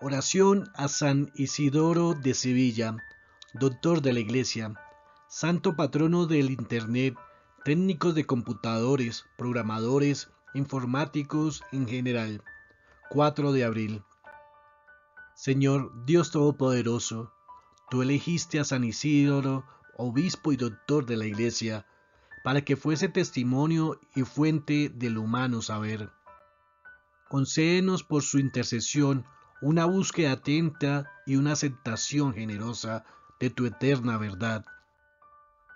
Oración a San Isidoro de Sevilla, doctor de la Iglesia, santo patrono del Internet, técnicos de computadores, programadores, informáticos en general. 4 de abril. Señor Dios Todopoderoso, tú elegiste a San Isidoro, obispo y doctor de la Iglesia, para que fuese testimonio y fuente del humano saber. Concédenos por su intercesión una búsqueda atenta y una aceptación generosa de tu eterna verdad.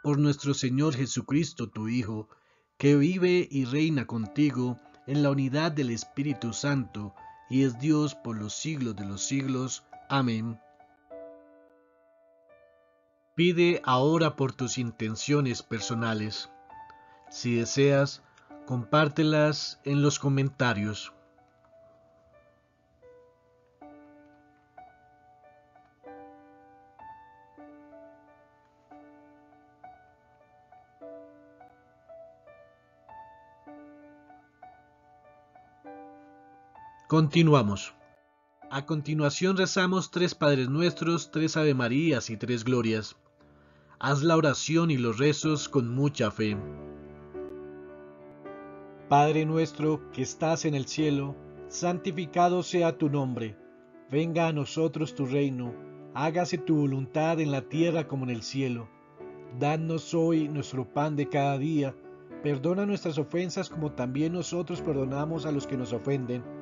Por nuestro Señor Jesucristo, tu Hijo, que vive y reina contigo en la unidad del Espíritu Santo, y es Dios por los siglos de los siglos. Amén. Pide ahora por tus intenciones personales. Si deseas, compártelas en los comentarios. Continuamos. A continuación rezamos tres Padres Nuestros, tres Ave Marías y tres Glorias. Haz la oración y los rezos con mucha fe. Padre nuestro que estás en el cielo, santificado sea tu nombre. Venga a nosotros tu reino, hágase tu voluntad en la tierra como en el cielo. Danos hoy nuestro pan de cada día, perdona nuestras ofensas como también nosotros perdonamos a los que nos ofenden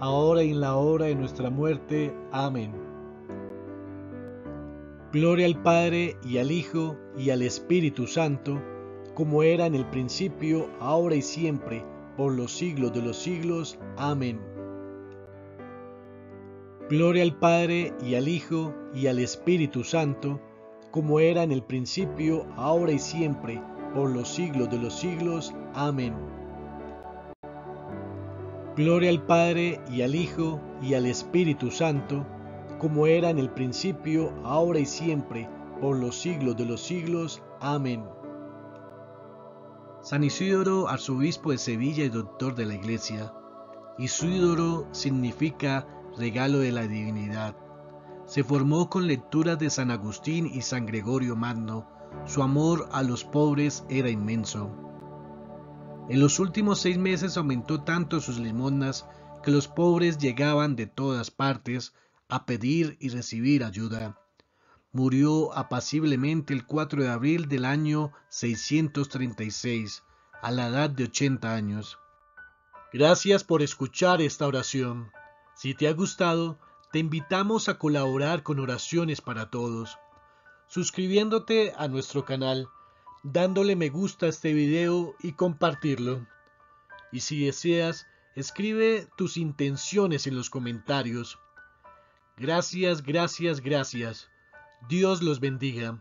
ahora y en la hora de nuestra muerte. Amén. Gloria al Padre y al Hijo y al Espíritu Santo, como era en el principio, ahora y siempre, por los siglos de los siglos. Amén. Gloria al Padre y al Hijo y al Espíritu Santo, como era en el principio, ahora y siempre, por los siglos de los siglos. Amén. Gloria al Padre y al Hijo y al Espíritu Santo, como era en el principio, ahora y siempre, por los siglos de los siglos. Amén. San Isidoro, arzobispo de Sevilla y doctor de la Iglesia. Isidoro significa regalo de la divinidad. Se formó con lecturas de San Agustín y San Gregorio Magno. Su amor a los pobres era inmenso. En los últimos seis meses aumentó tanto sus limonas que los pobres llegaban de todas partes a pedir y recibir ayuda. Murió apaciblemente el 4 de abril del año 636, a la edad de 80 años. Gracias por escuchar esta oración. Si te ha gustado, te invitamos a colaborar con oraciones para todos. suscribiéndote a nuestro canal, dándole me gusta a este video y compartirlo. Y si deseas, escribe tus intenciones en los comentarios. Gracias, gracias, gracias. Dios los bendiga.